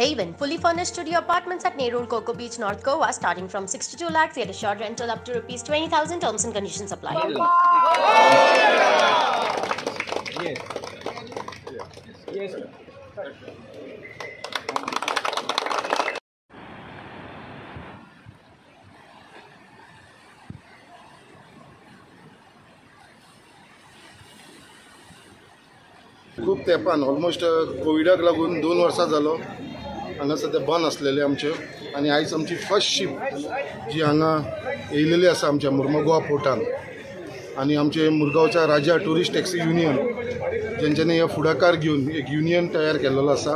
Haven, fully furnished studio apartments at Nerul, Coco Beach, North Goa, starting from 62 lakhs, yet assured rental up to rupees 20,000. Terms and conditions apply. खूब तेंपान almost कोविडाक लागून दोन वर्सां जालो हांगा सध्या बंद आसलेले आमचे आनी आयज आमची फर्स्ट शीप जी हांगा येयलेली आसा आमच्या मुर्मगांव पोर्टान आनी आमचे मुरगांवच्या राजा ट्युरिस्ट टॅक्सी युनियन जेंच्यांनी हे फुडाकार घेवन एक युनियन तयार केलेलो आसा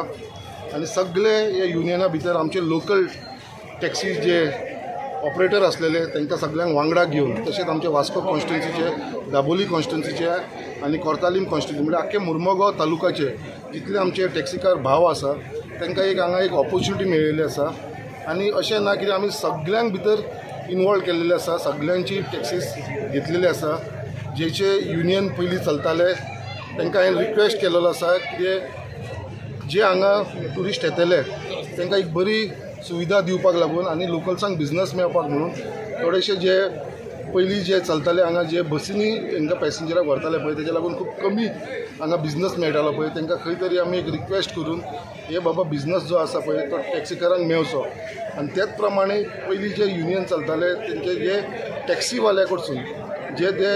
आनी सगळे ह्या युनियना भितर आमचे लोकल टॅक्सी जे ऑपरेटर असलेले तांकां सगळ्यांक वांगडा घेवन तशेंच आमचे वास्को कॉन्स्टिट्युन्सीचे दाबोली कॉन्स्टिट्युन्सीचे आनी कोर्तालीम कॉन्स्टिट्युन्सी म्हणजे आख्खे मुर्मगांव तालुकाचे जितले आमचे टॅक्सीकार भाव आसा तांकां एक हांगा एक ऑपॉर्च्युनिटी मेळिल्ली आसा आनी अशें ना कितें आमी सगळ्यांक भितर इनवॉल्व केलेले आसा सगळ्यांची टॅक्सीस घेतलेली आसा जेचे युनियन पयलीं चलताले. तांकां हांवें रिक्वेस्ट केलेलो आसा कितें जे हांगा ट्युरिस्ट येतले तांकां एक बरी सुविधा दिवपाक लागून आनी लोकल्सांक बिझनस मेळपाक म्हणून थोडेशे जे पयलीं जे चलताले हांगा जे बसींनी हांकां पॅसेंजराक व्हरताले पळय तेज्या लागून खूब कमी हांगा बिझनस मेळटालो पळय तांकां खंय तरी आमी एक रिक्वेस्ट करून हे बाबा बिझनस जो आसा पळय तो टॅक्सीकारांक मेळचो आनी त्याच प्रमाणे पयलीं जे युनियन चलताले तेंचे जे टॅक्सीवाल्या कडसून जे ते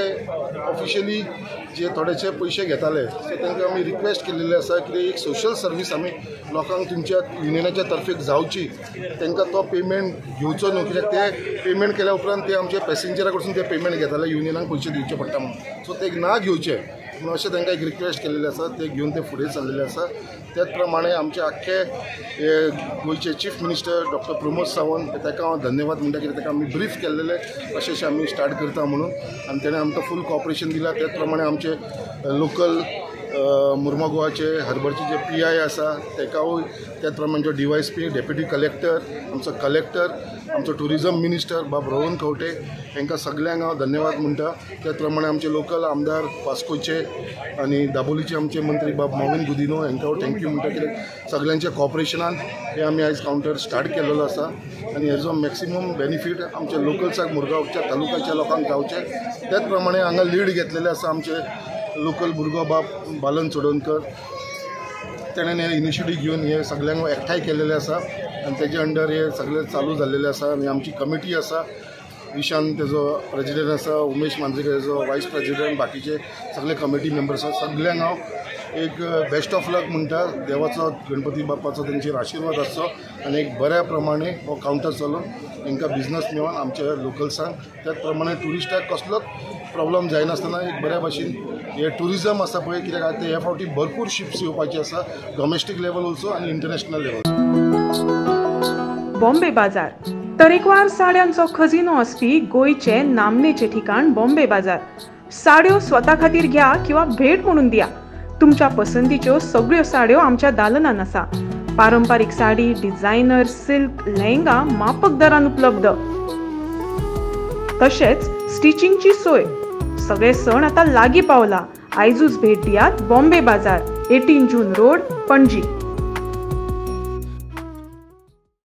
ऑफिशियली जे थोडेशे पयशे घेताले सो तांकां आमी रिक्वेस्ट केलेले आसा की एक सोशल सर्वीस आमी लोकांक तुमच्या युनियनाच्या तर्फे जावची तांकां तो पेमेंट घेवचो न्हू कित्याक ते पेमेंट केल्या उपरांत ते आमचे पॅसेंजरा कडसून ते पेमेंट घेताले युनियनाक पयशे दिवचे पडटा म्हणून. सो ते ना घेवचे म्हणून अशें त्यांना एक रिक्वेस्ट केलेले आसा ते घेवन ते फुडें चल्लेले आसा त्याच प्रमाणे आमचे आख्खे हे गोंयचे chief minister doctor Pramod Sawant ताका हांव धन्यवाद म्हणटा कित्याक ताका आमी ब्रीफ केल्लेले अशें अशें आमी स्टार्ट करता म्हणून. आनी तेणें आमकां फूल कॉपरेशन दिला. त्याच प्रमाणे आमचे लोकल मुर्मगोवाचे हर्बरचे जे पी आय आसा तेकावूय त्याच प्रमाणे D Y S P deputy collector आमचो कलेक्टर आमचो ट्युरिजम मिनिस्टर बाब रोहन खंवटे हांकां सगळ्यांक हांव धन्यवाद म्हणटा त्याच प्रमाणे आमचे लोकल आमदार वास्कोचे आनी दाबोलीचे आमचे मंत्री बाब मोविन गुदिनो हांकां थँक्यू म्हणटा कित्याक सगळ्यांच्या कॉपरेशनान हे आमी आयज कावंटर स्टार्ट केलेलो आसा आनी हेजो मॅक्सिमम बेनिफीट आमच्या लोकल्साक मुरगांवच्या तालुक्याच्या लोकांक गावचे त्याच प्रमाणे हांगा लीड घेतलेले आसा आमचे लोकल भुरगो बाब बालन चोडणकर तेणें हे इनिशिएटीव घेवन हे सगळ्यांक एकठांय केलेले आसा आनी तेजे अंडर हे सगळे चालू झालेले आसा आनी आमची कमिटी आसा ईशान तेजो प्रेजिडेंट आसा उमेश मांजरेकर तेजो वायस प्रेजिडेंट बाकीचे सगळे कमिटी मेंबर्स आसा सगळ्यांक हांव एक बेस्ट ऑफ लक म्हणटा देवाचो गणपती बाप्पाचो तेंचेर आशिर्वाद आसचो आनी एक बऱ्या प्रमाणे हो कावंटर चलोवन तांकां बिझनस मेळोन आमच्या लोकल्सांक त्याच प्रमाणे ट्युरिस्टाक कसलोच प्रॉब्लम जायनासतना एक बऱ्या भाशेन हे ट्युरिजम आसा पळय कित्याक आतां ह्या फावटी भरपूर शिप्स येवपाची आसा डॉमेस्टीक लेवल ऑल्सो आनी इंटरनॅशनल लेवल बॉम्बे बाजार. तरेकवार साड्यांचो खजिनो आसपी गोंयचे नामनेचे ठिकाण बॉम्बे बाजार. साड्यो स्वता खातीर घ्या किंवा भेट म्हणून दिया. तुमच्या पसंतीच्यो सगळ्यो साड्यो आमच्या दालनान आसा. पारंपारीक साडी डिझायनर सिल्क लेहंगा मापक दरान उपलब्ध. तशेंच स्टिचिंगची सोय. सगळे सण आता लागीं पावला. आयजूच भेट दियात बॉम्बे बाजार एटीन जून रोड पणजी.